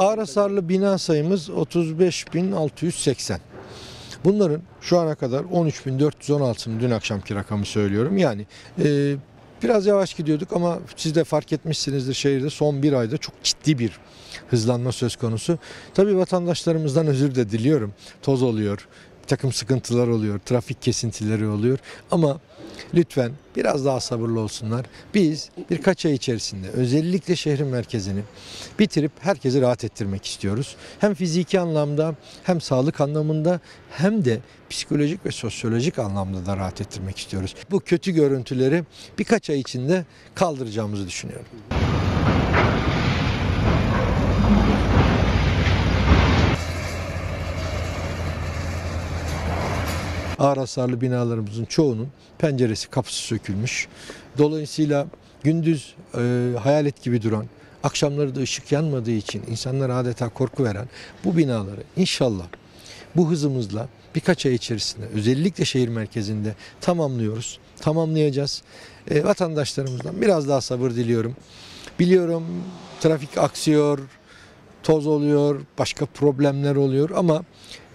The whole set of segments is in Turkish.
Ağır hasarlı bina sayımız 35.680. Bunların şu ana kadar 13.416'nın dün akşamki rakamı söylüyorum. Yani e, biraz yavaş gidiyorduk ama siz de fark etmişsinizdir şehirde son bir ayda çok ciddi bir hızlanma söz konusu. Tabii vatandaşlarımızdan özür de diliyorum. Toz oluyor, takım sıkıntılar oluyor, trafik kesintileri oluyor. Ama lütfen biraz daha sabırlı olsunlar. Biz birkaç ay içerisinde özellikle şehrin merkezini bitirip herkesi rahat ettirmek istiyoruz. Hem fiziki anlamda hem sağlık anlamında hem de psikolojik ve sosyolojik anlamda da rahat ettirmek istiyoruz. Bu kötü görüntüleri birkaç ay içinde kaldıracağımızı düşünüyorum. Ağır hasarlı binalarımızın çoğunun penceresi kapısı sökülmüş. Dolayısıyla gündüz e, hayalet gibi duran, akşamları da ışık yanmadığı için insanlara adeta korku veren bu binaları inşallah bu hızımızla birkaç ay içerisinde özellikle şehir merkezinde tamamlıyoruz. Tamamlayacağız. E, vatandaşlarımızdan biraz daha sabır diliyorum. Biliyorum trafik aksıyor, toz oluyor, başka problemler oluyor ama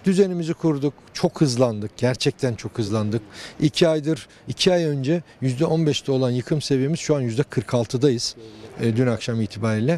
düzenimizi kurduk. Çok hızlandık. Gerçekten çok hızlandık. İki aydır, iki ay önce %15'te olan yıkım seviyemiz şu an %46'dayız. E, dün akşam itibariyle.